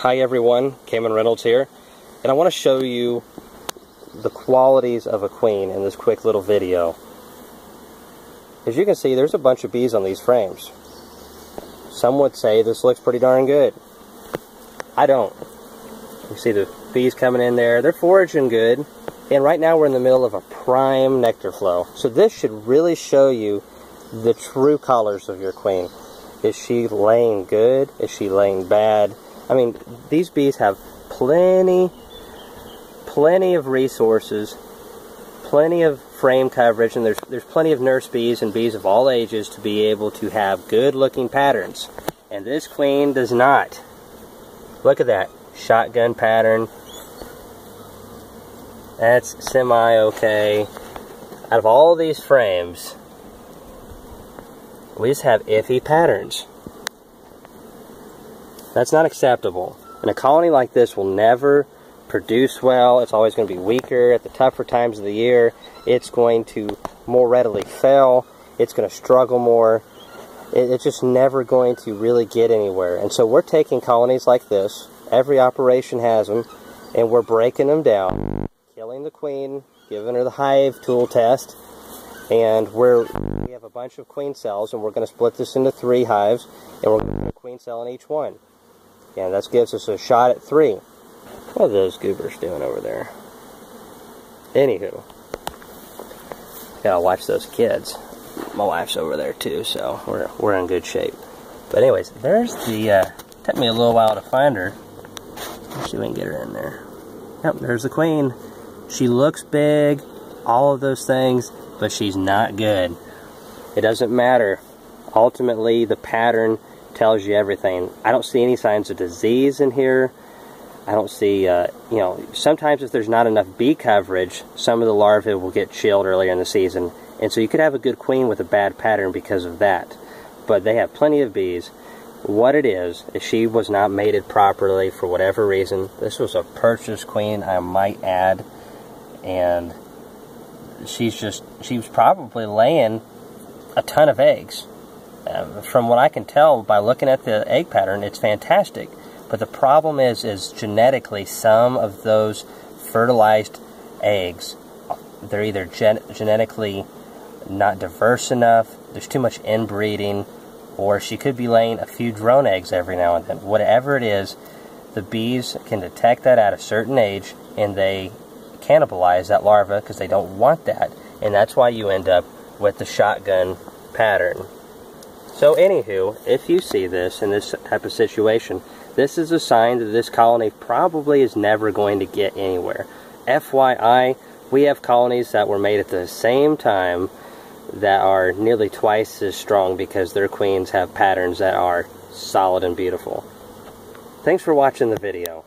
Hi everyone, Kamon Reynolds here, and I want to show you the qualities of a queen in this quick little video. As you can see, there's a bunch of bees on these frames. Some would say this looks pretty darn good. I don't. You see the bees coming in there, they're foraging good, and right now we're in the middle of a prime nectar flow. So this should really show you the true colors of your queen. Is she laying good? Is she laying bad? I mean, these bees have plenty, plenty of resources, plenty of frame coverage, and there's, there's plenty of nurse bees and bees of all ages to be able to have good looking patterns. And this queen does not. Look at that shotgun pattern. That's semi-okay. Out of all these frames, we just have iffy patterns. That's not acceptable. And a colony like this will never produce well. It's always going to be weaker at the tougher times of the year. It's going to more readily fail. It's going to struggle more. it's just never going to really get anywhere. And so we're taking colonies like this. Every operation has them. And we're breaking them down. Killing the queen. Giving her the hive tool test. And we're, we have a bunch of queen cells. And we're going to split this into three hives. And we're going to put a queen cell in each one. And that gives us a shot at three. What are those goobers doing over there? Anywho. Gotta watch those kids. My wife's over there too, so we're, we're in good shape. But anyways, there's the, uh, took me a little while to find her. We can get her in there. Yep, there's the queen. She looks big, all of those things, but she's not good. It doesn't matter. Ultimately, the pattern tells you everything. I don't see any signs of disease in here. I don't see, uh, you know, sometimes if there's not enough bee coverage, some of the larvae will get chilled earlier in the season. And so you could have a good queen with a bad pattern because of that. But they have plenty of bees. What it is, is she was not mated properly for whatever reason. This was a purchase queen, I might add. And she's just, she was probably laying a ton of eggs. Um, from what I can tell by looking at the egg pattern, it's fantastic. But the problem is, is genetically, some of those fertilized eggs, they're either gen genetically not diverse enough, there's too much inbreeding, or she could be laying a few drone eggs every now and then. Whatever it is, the bees can detect that at a certain age, and they cannibalize that larva because they don't want that. And that's why you end up with the shotgun pattern. So anywho, if you see this in this type of situation, this is a sign that this colony probably is never going to get anywhere. FYI, we have colonies that were made at the same time that are nearly twice as strong because their queens have patterns that are solid and beautiful. Thanks for watching the video.